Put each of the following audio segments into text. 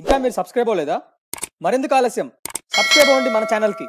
ఇంకా మీరు సబ్స్క్రైబ్ అవ్వలేదా? మరెందుకు ఆలస్యం? సబ్స్క్రైబ్ అవ్వండి మన ఛానల్కి.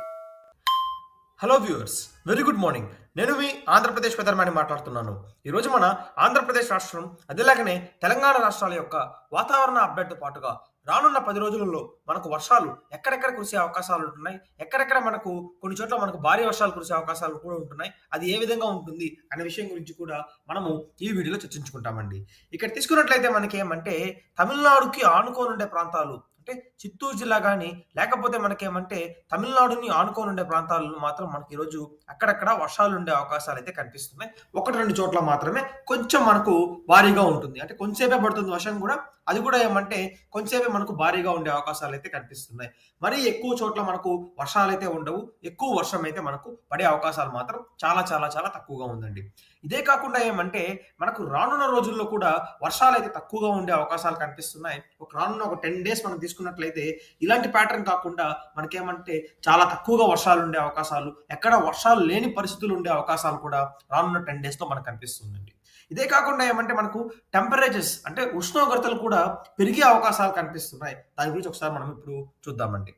Hello viewers very good morning నేను మీ ఆంధ్రప్రదేశ్ పెదర్మాని మాట్లాడుతున్నాను. ఈరోజు మన ఆంధ్రప్రదేశ్ రాష్ట్రం అదేలాగనే తెలంగాణ రాష్ట్రాల యొక్క వాతావరణ అప్డేట్తో పాటుగా రానున్న పది రోజులలో మనకు వర్షాలు ఎక్కడెక్కడ కురిసే అవకాశాలు ఉంటున్నాయి? ఎక్కడెక్కడ మనకు కొన్ని చోట్ల మనకు భారీ వర్షాలు కురిసే అవకాశాలు కూడా ఉంటున్నాయి? అది ఏ విధంగా ఉంటుంది? అనే విషయం గురించి కూడా మనము ఈ వీడియోలో చర్చించుకుంటామండి. ఇక్కడ తీసుకున్నట్లయితే మనకి ఏమంటే తమిళనాడుకి ఆనుకోనుండే ప్రాంతాలు అంటే చిత్తూరు జిల్లా కానీ లేకపోతే మనకేమంటే తమిళనాడుని ఆనుకోని ఉండే ప్రాంతాలను మాత్రం మనకి ఈరోజు అక్కడక్కడ వర్షాలు ఉండే అవకాశాలు అయితే కనిపిస్తున్నాయి. ఒకటి రెండు చోట్ల మాత్రమే కొంచెం మనకు భారీగా ఉంటుంది. అంటే కొంచెంసేపే పడుతుంది వర్షం కూడా. అది కూడా ఏమంటే కొంచెంసేపే మనకు భారీగా ఉండే అవకాశాలు అయితే కనిపిస్తున్నాయి. మరీ ఎక్కువ చోట్ల మనకు వర్షాలు అయితే ఉండవు. ఎక్కువ వర్షం అయితే మనకు పడే అవకాశాలు మాత్రం చాలా చాలా చాలా తక్కువగా ఉందండి. ఇదే కాకుండా ఏమంటే మనకు రానున్న రోజుల్లో కూడా వర్షాలు అయితే తక్కువగా ఉండే అవకాశాలు కనిపిస్తున్నాయి. ఒక రానున్న ఒక టెన్ డేస్ మనం చూసుకున్నట్లయితే ఇలాంటి ప్యాటర్న్ కాకుండా మనకేమంటే చాలా తక్కువగా వర్షాలు ఉండే అవకాశాలు ఎక్కడ వర్షాలు లేని పరిస్థితులు ఉండే అవకాశాలు కూడా రానున్న టెన్ డేస్లో మనకు కనిపిస్తుందండి. ఇదే కాకుండా ఏమంటే మనకు టెంపరేచర్స్ అంటే ఉష్ణోగ్రతలు కూడా పెరిగే అవకాశాలు కనిపిస్తున్నాయి. దాని గురించి ఒకసారి మనం ఇప్పుడు చూద్దామండి.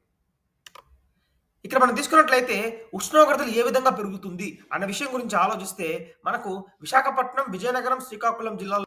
ఇక్కడ మనం తీసుకున్నట్లయితే ఉష్ణోగ్రతలు ఏ విధంగా పెరుగుతుంది అన్న విషయం గురించి ఆలోచిస్తే మనకు విశాఖపట్నం విజయనగరం శ్రీకాకుళం జిల్లాలో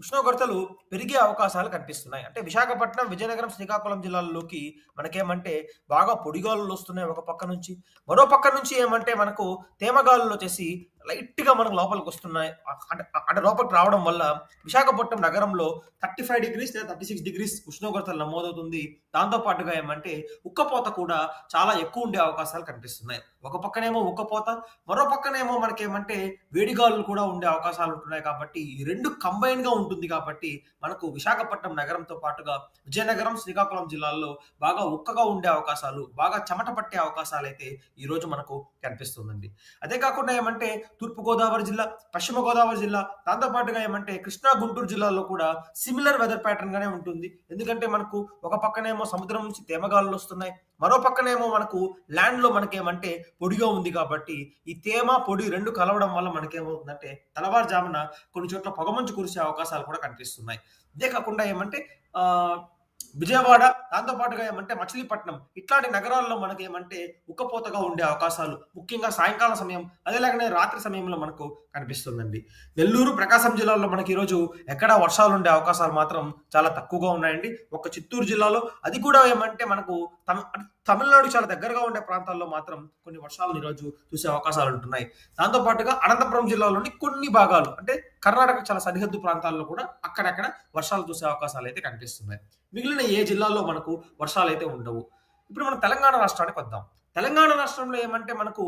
ఉష్ణోగ్రతలు పెరిగే అవకాశాలు కనిపిస్తున్నాయి. అంటే విశాఖపట్నం విజయనగరం శ్రీకాకుళం జిల్లాల్లోకి మనకేమంటే బాగా పొడిగాలులు వస్తున్నాయి ఒక పక్క నుంచి. మరో పక్క నుంచి ఏమంటే మనకు తేమగాలులు వచ్చేసి లైట్గా మనకు లోపలికి వస్తున్నాయి. అంటే అంటే లోపలికి రావడం వల్ల విశాఖపట్నం నగరంలో థర్టీ ఫైవ్ డిగ్రీస్ లేదా థర్టీ సిక్స్ డిగ్రీస్ ఉష్ణోగ్రతలు నమోదవుతుంది. దాంతో పాటుగా ఏమంటే ఉక్కపోత కూడా చాలా ఎక్కువ ఉండే అవకాశాలు కనిపిస్తున్నాయి. ఒక పక్కనేమో ఉక్కపోత మరో పక్కనేమో మనకేమంటే వేడిగాలు కూడా ఉండే అవకాశాలు ఉంటున్నాయి కాబట్టి ఈ రెండు కంబైన్గా ఉంటుంది కాబట్టి మనకు విశాఖపట్నం నగరంతో పాటుగా విజయనగరం శ్రీకాకుళం జిల్లాల్లో బాగా ఉక్కగా ఉండే అవకాశాలు బాగా చెమట పట్టే అవకాశాలు అయితే ఈరోజు మనకు కనిపిస్తుందండి. అదే కాకుండా ఏమంటే తూర్పుగోదావరి జిల్లా పశ్చిమ గోదావరి జిల్లా దాంతో పాటుగా ఏమంటే కృష్ణా గుంటూరు జిల్లాలో కూడా సిమిలర్ వెదర్ ప్యాటర్న్ గానే ఉంటుంది. ఎందుకంటే మనకు ఒక పక్కనేమో సముద్రం నుంచి తేమగాలులు వస్తున్నాయి. మరో పక్కనేమో మనకు ల్యాండ్లో మనకేమంటే పొడిగా ఉంది కాబట్టి ఈ తేమ పొడి రెండు కలవడం వల్ల మనకేమవుతుందంటే తెల్లవారుజామున కొన్ని చోట్ల పొగమంచు కురిసే అవకాశాలు కూడా కనిపిస్తున్నాయి. ఇదే కాకుండా ఏమంటే ఆ విజయవాడ దాంతో పాటుగా ఏమంటే మచిలీపట్నం ఇట్లాంటి నగరాల్లో మనకి ఏమంటే ఉక్కపోతగా ఉండే అవకాశాలు ముఖ్యంగా సాయంకాలం సమయం అదేలాగానే రాత్రి సమయంలో మనకు కనిపిస్తుందండి. నెల్లూరు ప్రకాశం జిల్లాలో మనకి ఈరోజు ఎక్కడ వర్షాలు ఉండే అవకాశాలు మాత్రం చాలా తక్కువగా ఉన్నాయండి. ఒక చిత్తూరు జిల్లాలో అది కూడా ఏమంటే మనకు తమి తమిళనాడు చాలా దగ్గరగా ఉండే ప్రాంతాల్లో మాత్రం కొన్ని వర్షాలను ఈరోజు చూసే అవకాశాలు ఉంటున్నాయి. దాంతో పాటుగా అనంతపురం జిల్లాలోని కొన్ని భాగాలు అంటే కర్ణాటక చాలా సరిహద్దు ప్రాంతాల్లో కూడా అక్కడక్కడ వర్షాలు చూసే అవకాశాలు అయితే కనిపిస్తున్నాయి. మిగిలిన ఏ జిల్లాల్లో మనకు వర్షాలు అయితే ఉండవు. ఇప్పుడు మనం తెలంగాణ రాష్ట్రానికి వద్దాం. తెలంగాణ రాష్ట్రంలో ఏమంటే మనకు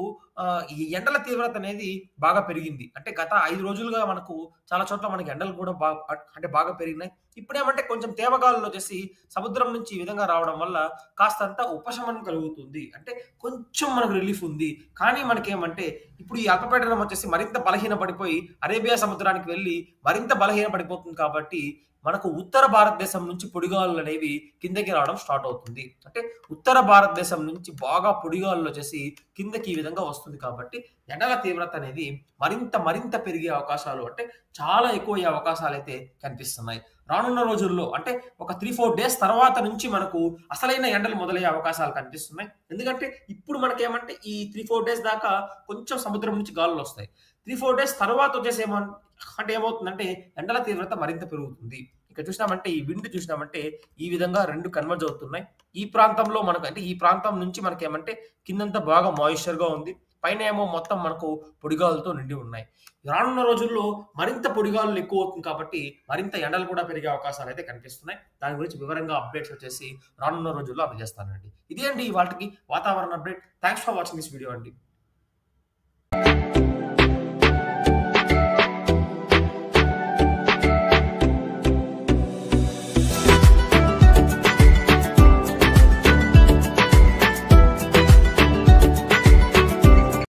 ఈ ఎండల తీవ్రత అనేది బాగా పెరిగింది. అంటే గత ఐదు రోజులుగా మనకు చాలా చోట్ల మనకి ఎండలు కూడా బాగా అంటే బాగా పెరిగినాయి. ఇప్పుడేమంటే కొంచెం తేమగాలు వచ్చేసి సముద్రం నుంచి ఈ విధంగా రావడం వల్ల కాస్తంత ఉపశమనం కలుగుతుంది. అంటే కొంచెం మనకు రిలీఫ్ ఉంది. కానీ మనకేమంటే ఇప్పుడు ఈ అల్పపీడనం వచ్చేసి మరింత బలహీన పడిపోయి అరేబియా సముద్రానికి వెళ్ళి మరింత బలహీన పడిపోతుంది కాబట్టి మనకు ఉత్తర భారతదేశం నుంచి పొడిగాలు అనేవి కిందకి రావడం స్టార్ట్ అవుతుంది. అంటే ఉత్తర భారతదేశం నుంచి బాగా పొడిగాలు వచ్చేసి కిందకి ఈ విధంగా వస్తుంది కాబట్టి ఎండల తీవ్రత అనేది మరింత మరింత పెరిగే అవకాశాలు అంటే చాలా ఎక్కువ అయ్యే అవకాశాలు అయితే కనిపిస్తున్నాయి. రానున్న రోజుల్లో అంటే ఒక త్రీ ఫోర్ డేస్ తర్వాత నుంచి మనకు అసలైన ఎండలు మొదలయ్యే అవకాశాలు కనిపిస్తున్నాయి. ఎందుకంటే ఇప్పుడు మనకేమంటే ఈ త్రీ ఫోర్ డేస్ దాకా కొంచెం సముద్రం నుంచి గాలులు వస్తాయి. త్రీ ఫోర్ డేస్ తర్వాత వచ్చేసి ఏమో అంటే ఏమవుతుందంటే ఎండల తీవ్రత మరింత పెరుగుతుంది. ఇక్కడ చూసినామంటే ఈ విండ్ చూసినామంటే ఈ విధంగా రెండు కన్వర్జ్ అవుతున్నాయి. ఈ ప్రాంతంలో మనకు అంటే ఈ ప్రాంతం నుంచి మనకేమంటే కిందంతా బాగా మాయిశ్చర్గా ఉంది. పైన ఏమో మొత్తం మనకు పొడిగాలతో నిండి ఉన్నాయి. రానున్న రోజుల్లో మరింత పొడిగాలు ఎక్కువ అవుతుంది కాబట్టి మరింత ఎండలు కూడా పెరిగే అవకాశాలు అయితే కనిపిస్తున్నాయి. దాని గురించి వివరంగా అప్డేట్స్ వచ్చేసి రానున్న రోజుల్లో అందజేస్తానండి. ఇదే అండి వాటికి వాతావరణ update. Thanks for watching this video అండి.